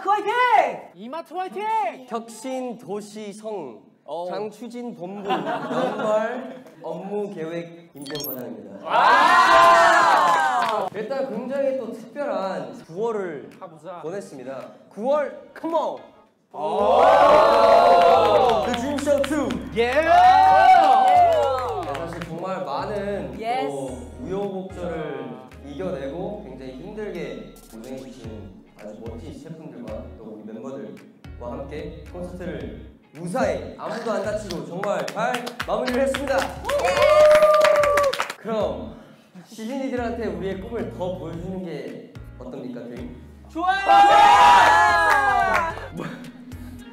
하트 화이팅! 혁신 도시 성 장추진 본부 연말 업무 계획 임경 과장입니다. 일단 굉장히 또 특별한 9월을 보냈습니다. 9월 컴온! The Dream Show 2! 예! 네, 사실 정말 많은 Yes. 또 우여곡절을 이겨내고 굉장히 힘들게 고생해주신 아주 멋진 셰프 함께 콘서트를 무사히 아무도 안 다치고 정말 잘 마무리를 했습니다. 그럼 시즌이들한테 우리의 꿈을 더 보여주는 게 어떻습니까, 드림? 좋아요!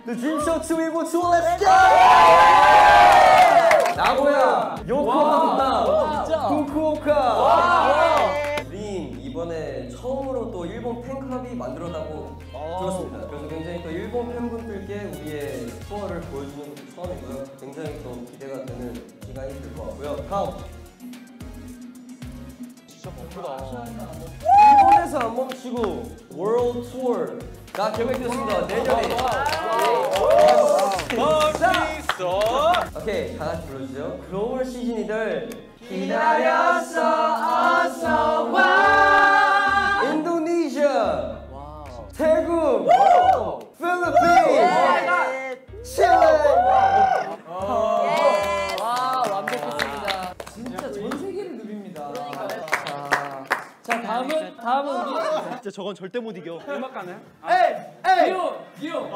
The Dream Show 2 will to let's go! 나고야, 요코하마, 후쿠오카. 드림 이번에 처음으로 또 일본 팬클럽이 만들어졌다고 들었습니다. 그래서 굉장히 또 일본 팬분들께 투어를 보여주는 것도 처음이고요. 굉장히 또 기대가 되는 시간이 될 것 같고요. 다음. 일본에서 안 멈추고 world tour가 계획됐습니다. 내년에. 오케이, 다 같이 불러주세요. 글로벌 시즌이들 기다렸어 어서 와. 인도네시아, 태국, 다음은 우리 진짜 저건 절대 못 이겨. 음악 가나요? 에이, 에이. 기용, 기용.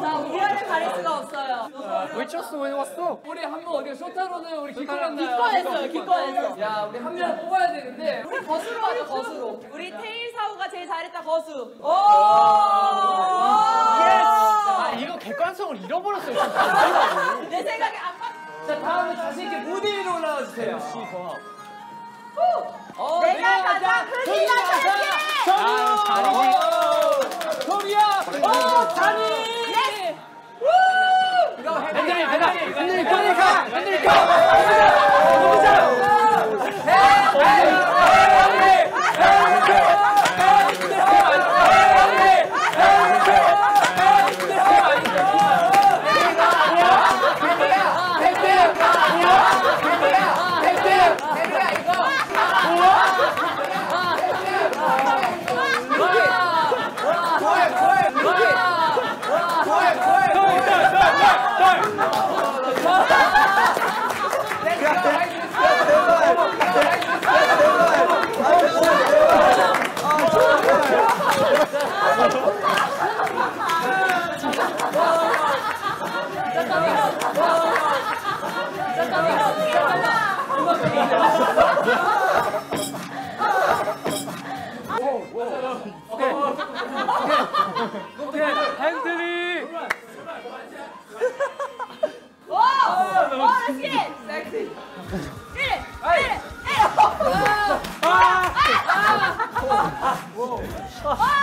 자 우연을 가릴 없어요. 왜 쳤어? 왜 왔어? 우리 한 번 어디 쇼타로는 우리 기권했나요? 기권했어요, 기권했어. 야, 우리 한 명 뽑아야 되는데 우리 거수로 하자 거수로. 우리 테일 사우가 제일 잘했다 거수. 오. 아, 이거 객관성을 잃어버렸어요. 내 생각에 안 맞. 자, 다음은 자신 있게 무대 위로 올라와 주세요. 어, 내가 가장 나타내. 아, 자리. 소리야. 어, 자리. 이거 핸들이 핸들이 핸들이 it.